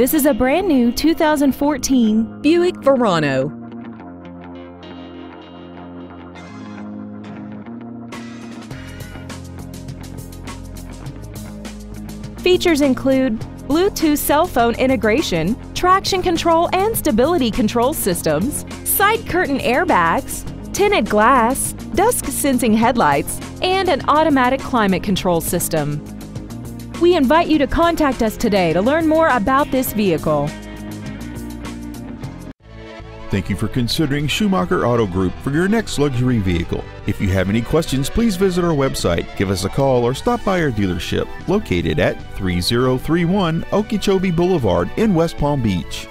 This is a brand new 2014 Buick Verano. Features include Bluetooth cell phone integration, traction control and stability control systems, side curtain airbags, tinted glass, dusk sensing headlights, and an automatic climate control system. We invite you to contact us today to learn more about this vehicle. Thank you for considering Schumacher Auto Group for your next luxury vehicle. If you have any questions, please visit our website, give us a call, or stop by our dealership located at 3031 Okeechobee Boulevard in West Palm Beach.